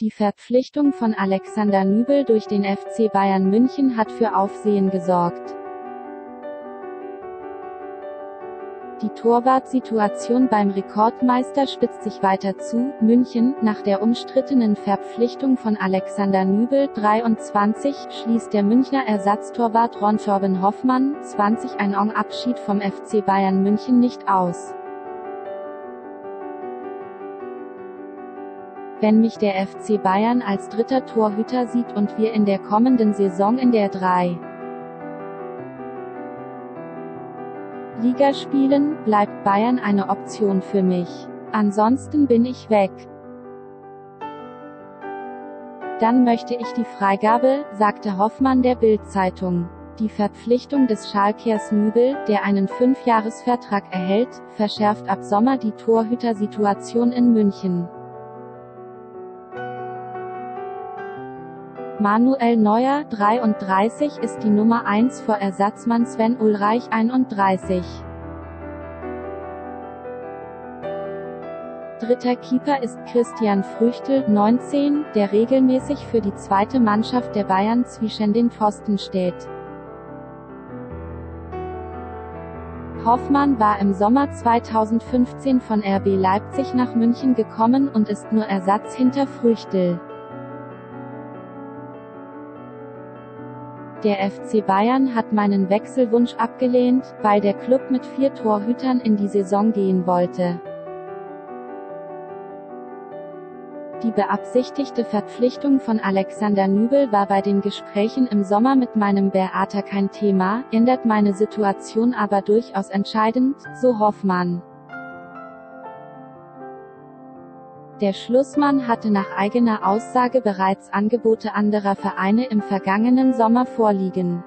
Die Verpflichtung von Alexander Nübel durch den FC Bayern München hat für Aufsehen gesorgt. Die Torwartsituation beim Rekordmeister spitzt sich weiter zu. München, nach der umstrittenen Verpflichtung von Alexander Nübel, 23, schließt der Münchner Ersatztorwart Ron Torben Hoffmann, 20, ein Ong-Abschied vom FC Bayern München nicht aus. Wenn mich der FC Bayern als dritter Torhüter sieht und wir in der kommenden Saison in der 3. Liga spielen, bleibt Bayern eine Option für mich. Ansonsten bin ich weg. Dann möchte ich die Freigabe, sagte Hoffmann der Bild-Zeitung. Die Verpflichtung des Schalkers Nübel, der einen Fünfjahresvertrag erhält, verschärft ab Sommer die Torhütersituation in München. Manuel Neuer, 33, ist die Nummer 1 vor Ersatzmann Sven Ulreich 31. Dritter Keeper ist Christian Früchtel, 19, der regelmäßig für die zweite Mannschaft der Bayern zwischen den Pfosten steht. Hoffmann war im Sommer 2015 von RB Leipzig nach München gekommen und ist nur Ersatz hinter Früchtel. Der FC Bayern hat meinen Wechselwunsch abgelehnt, weil der Club mit vier Torhütern in die Saison gehen wollte. Die beabsichtigte Verpflichtung von Alexander Nübel war bei den Gesprächen im Sommer mit meinem Berater kein Thema, ändert meine Situation aber durchaus entscheidend, so Hoffmann. Der Schlussmann hatte nach eigener Aussage bereits Angebote anderer Vereine im vergangenen Sommer vorliegen.